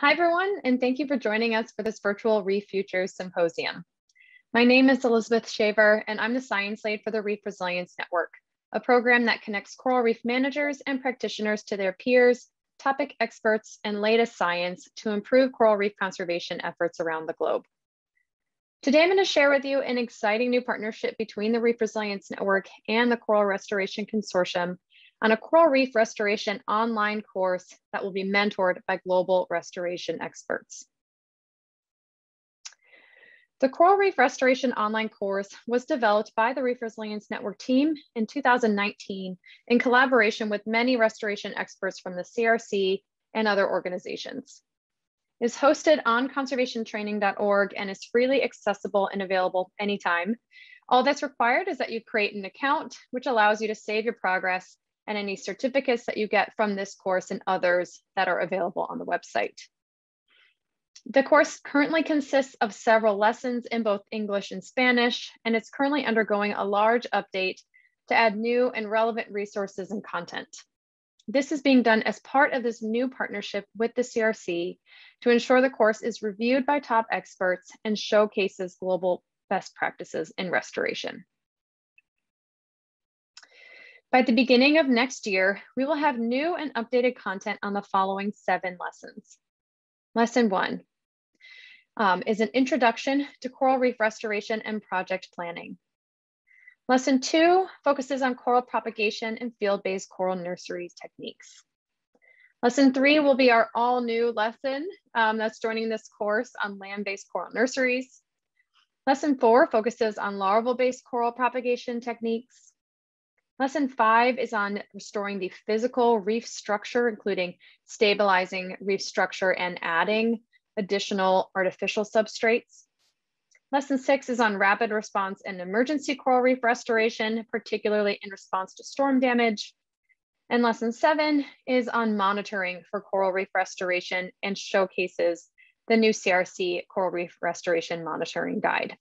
Hi, everyone, and thank you for joining us for this virtual Reef Futures Symposium. My name is Elizabeth Shaver, and I'm the Science Lead for the Reef Resilience Network, a program that connects coral reef managers and practitioners to their peers, topic experts, and latest science to improve coral reef conservation efforts around the globe. Today, I'm going to share with you an exciting new partnership between the Reef Resilience Network and the Coral Restoration Consortium on a coral reef restoration online course that will be mentored by global restoration experts. The Coral Reef Restoration online course was developed by the Reef Resilience Network team in 2019 in collaboration with many restoration experts from the CRC and other organizations. It is hosted on conservationtraining.org and is freely accessible and available anytime. All that's required is that you create an account, which allows you to save your progress and any certificates that you get from this course and others that are available on the website. The course currently consists of several lessons in both English and Spanish, and it's currently undergoing a large update to add new and relevant resources and content. This is being done as part of this new partnership with the CRC to ensure the course is reviewed by top experts and showcases global best practices in restoration. By the beginning of next year, we will have new and updated content on the following seven lessons. Lesson one um, is an introduction to coral reef restoration and project planning. Lesson two focuses on coral propagation and field-based coral nurseries techniques. Lesson three will be our all new lesson um, that's joining this course on land-based coral nurseries. Lesson four focuses on larval-based coral propagation techniques. Lesson five is on restoring the physical reef structure, including stabilizing reef structure and adding additional artificial substrates. Lesson six is on rapid response and emergency coral reef restoration, particularly in response to storm damage. And lesson seven is on monitoring for coral reef restoration and showcases the new CRC Coral Reef Restoration Monitoring Guide.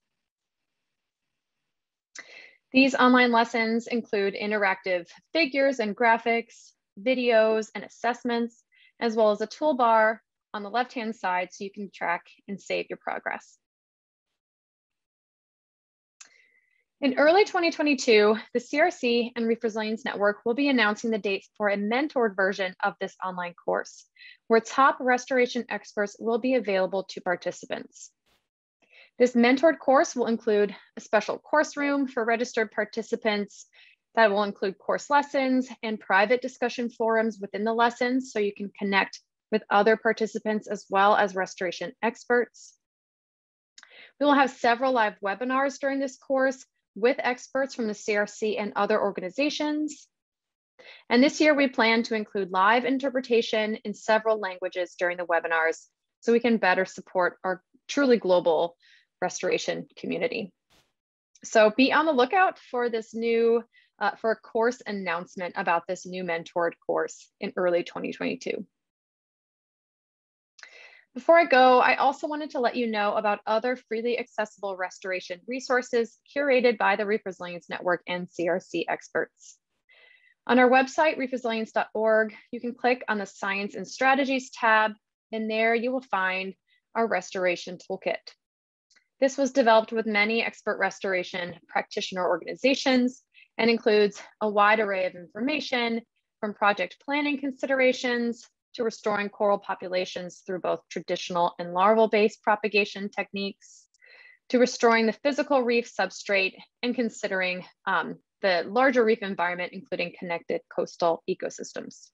These online lessons include interactive figures and graphics, videos and assessments, as well as a toolbar on the left-hand side so you can track and save your progress. In early 2022, the CRC and Reef Resilience Network will be announcing the dates for a mentored version of this online course, where top restoration experts will be available to participants. This mentored course will include a special course room for registered participants that will include course lessons and private discussion forums within the lessons so you can connect with other participants as well as restoration experts. We will have several live webinars during this course with experts from the CRC and other organizations. And this year we plan to include live interpretation in several languages during the webinars so we can better support our truly global restoration community. So be on the lookout for this new, uh, for a course announcement about this new mentored course in early 2022. Before I go, I also wanted to let you know about other freely accessible restoration resources curated by the Reef Resilience Network and CRC experts. On our website, reefresilience.org, you can click on the Science and Strategies tab, and there you will find our restoration toolkit. This was developed with many expert restoration practitioner organizations and includes a wide array of information from project planning considerations to restoring coral populations through both traditional and larval-based propagation techniques, to restoring the physical reef substrate and considering um, the larger reef environment, including connected coastal ecosystems.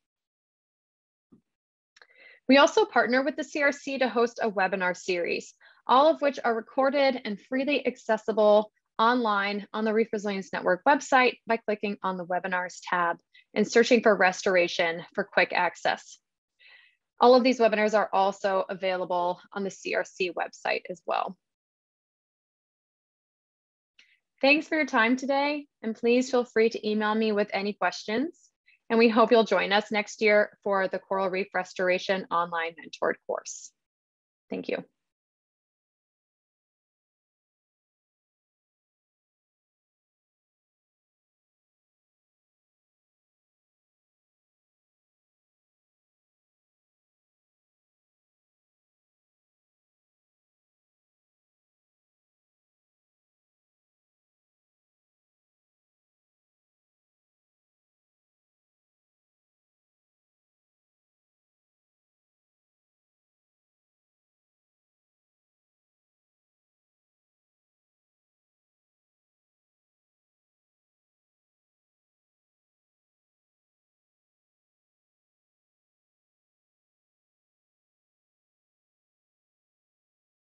We also partner with the CRC to host a webinar series all of which are recorded and freely accessible online on the Reef Resilience Network website by clicking on the webinars tab and searching for restoration for quick access. All of these webinars are also available on the CRC website as well. Thanks for your time today, and please feel free to email me with any questions. And we hope you'll join us next year for the Coral Reef Restoration Online Mentored course. Thank you.